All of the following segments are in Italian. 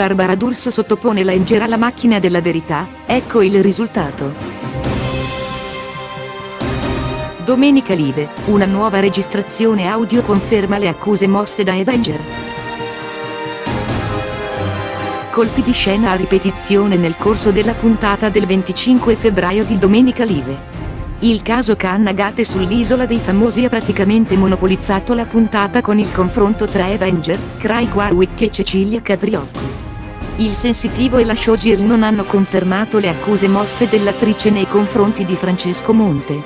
Barbara D'Urso sottopone la Langer alla macchina della verità, ecco il risultato. Domenica Live, una nuova registrazione audio conferma le accuse mosse da Avenger. Colpi di scena a ripetizione nel corso della puntata del 25 febbraio di Domenica Live. Il caso Cannagate sull'isola dei famosi ha praticamente monopolizzato la puntata con il confronto tra Avenger, Craig Warwick e Cecilia Capriocco. Il sensitivo e la showgirl non hanno confermato le accuse mosse dell'attrice nei confronti di Francesco Monte.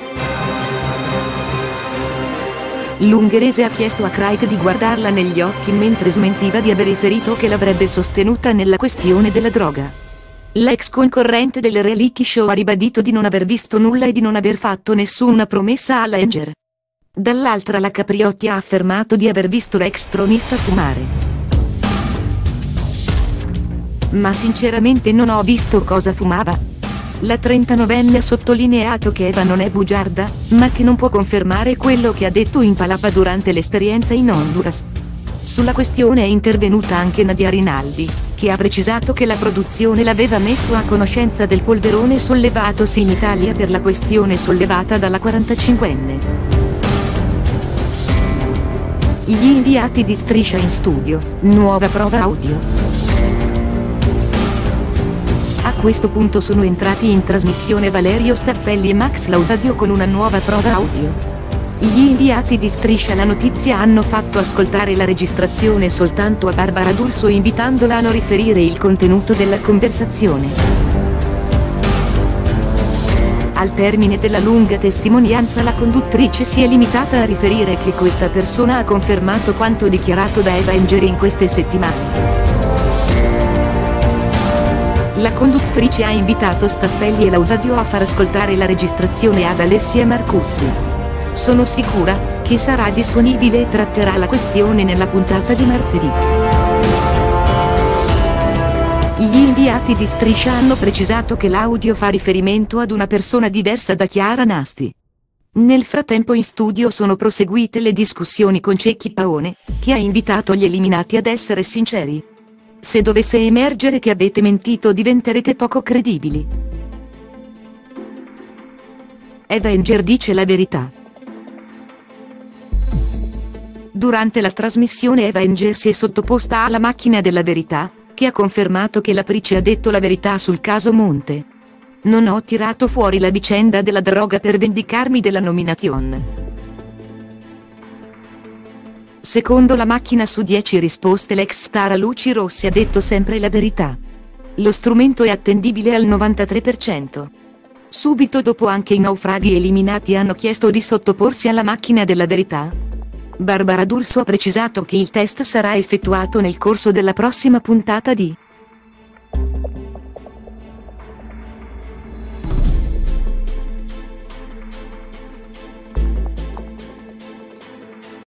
L'ungherese ha chiesto a Craig di guardarla negli occhi mentre smentiva di aver riferito che l'avrebbe sostenuta nella questione della droga. L'ex concorrente del reality show ha ribadito di non aver visto nulla e di non aver fatto nessuna promessa alla Enger. Dall'altra la Capriotti ha affermato di aver visto l'ex tronista fumare. Ma sinceramente non ho visto cosa fumava. La 39enne ha sottolineato che Eva non è bugiarda, ma che non può confermare quello che ha detto in Palapa durante l'esperienza in Honduras. Sulla questione è intervenuta anche Nadia Rinaldi, che ha precisato che la produzione l'aveva messo a conoscenza del polverone sollevatosi in Italia per la questione sollevata dalla 45enne. Gli inviati di Striscia in studio, nuova prova audio. Questo punto sono entrati in trasmissione Valerio Staffelli e Max Laudadio con una nuova prova audio. Gli inviati di Striscia la notizia hanno fatto ascoltare la registrazione soltanto a Barbara D'Urso invitandola a non riferire il contenuto della conversazione. Al termine della lunga testimonianza la conduttrice si è limitata a riferire che questa persona ha confermato quanto dichiarato da Eva Engeri in queste settimane. La conduttrice ha invitato Staffelli e Laudadio a far ascoltare la registrazione ad Alessia Marcuzzi. Sono sicura che sarà disponibile e tratterà la questione nella puntata di martedì. Gli inviati di Striscia hanno precisato che l'audio fa riferimento ad una persona diversa da Chiara Nasti. Nel frattempo in studio sono proseguite le discussioni con Cecchi Paone, che ha invitato gli eliminati ad essere sinceri. Se dovesse emergere che avete mentito diventerete poco credibili. Avenger dice la verità. Durante la trasmissione Avenger si è sottoposta alla macchina della verità, che ha confermato che l'attrice ha detto la verità sul caso Monte. Non ho tirato fuori la vicenda della droga per vendicarmi della nomination. Secondo la macchina su 10 risposte l'ex star a luci rosse ha detto sempre la verità. Lo strumento è attendibile al 93%. Subito dopo anche i naufraghi eliminati hanno chiesto di sottoporsi alla macchina della verità, Barbara D'Urso ha precisato che il test sarà effettuato nel corso della prossima puntata di